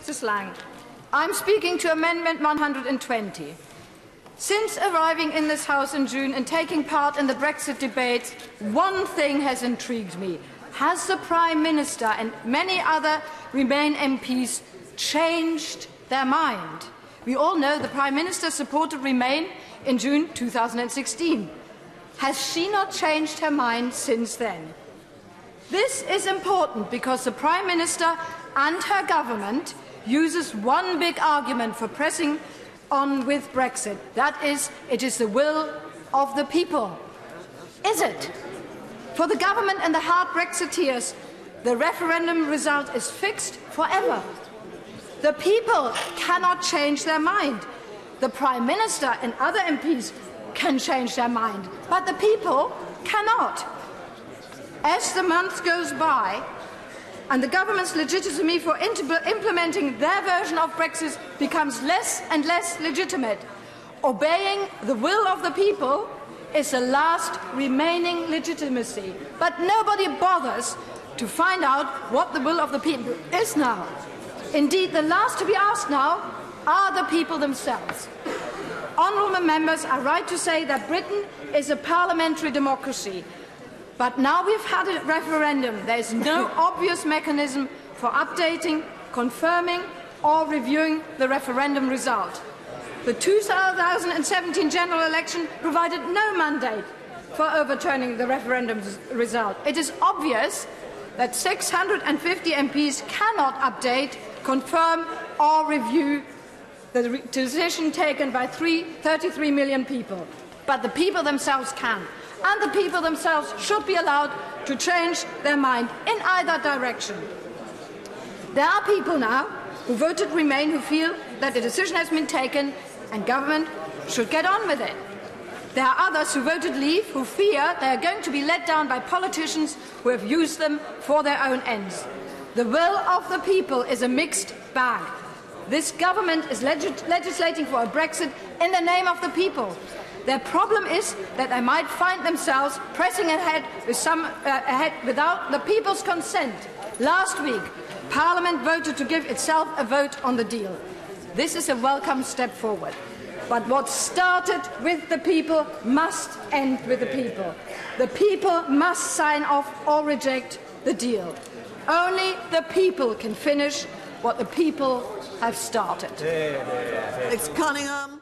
Mrs. Laing, I'm speaking to Amendment 120. Since arriving in this House in June and taking part in the Brexit debates, one thing has intrigued me. Has the Prime Minister and many other Remain MPs changed their mind? We all know the Prime Minister supported Remain in June 2016. Has she not changed her mind since then? This is important because the Prime Minister and her government uses one big argument for pressing on with Brexit. That is, it is the will of the people. Is it? For the government and the hard Brexiteers, the referendum result is fixed forever. The people cannot change their mind. The Prime Minister and other MPs can change their mind, but the people cannot. As the month goes by, and the government's legitimacy for implementing their version of Brexit becomes less and less legitimate. Obeying the will of the people is the last remaining legitimacy. But nobody bothers to find out what the will of the people is now. Indeed, the last to be asked now are the people themselves. Honourable members are right to say that Britain is a parliamentary democracy but now we've had a referendum. There is no obvious mechanism for updating, confirming, or reviewing the referendum result. The 2017 general election provided no mandate for overturning the referendum result. It is obvious that 650 MPs cannot update, confirm, or review the decision taken by three, 33 million people. But the people themselves can and the people themselves should be allowed to change their mind in either direction. There are people now who voted Remain who feel that the decision has been taken and government should get on with it. There are others who voted Leave who fear they are going to be let down by politicians who have used them for their own ends. The will of the people is a mixed bag. This government is legislating for a Brexit in the name of the people. Their problem is that they might find themselves pressing ahead, with some, uh, ahead without the people's consent. Last week, Parliament voted to give itself a vote on the deal. This is a welcome step forward. But what started with the people must end with the people. The people must sign off or reject the deal. Only the people can finish what the people have started. It's Cunningham.